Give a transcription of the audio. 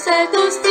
dulce tus